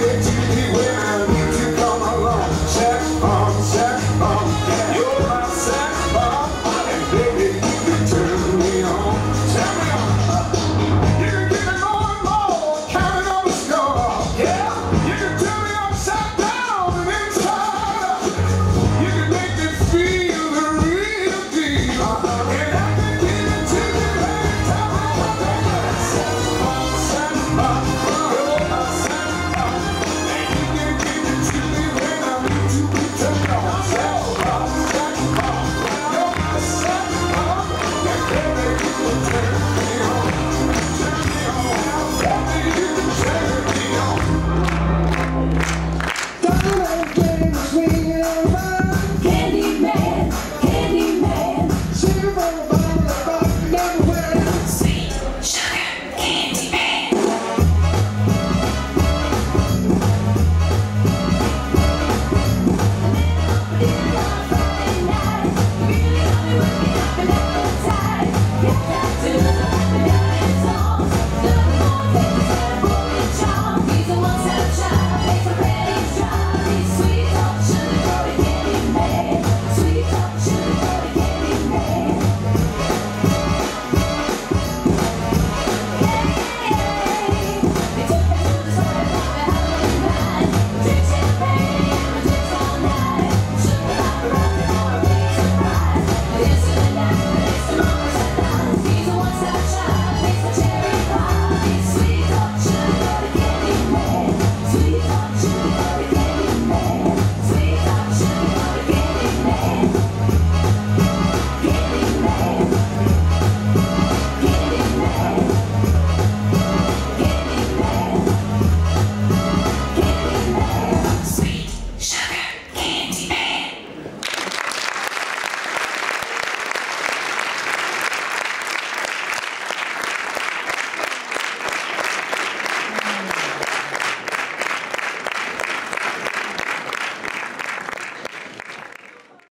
where to be where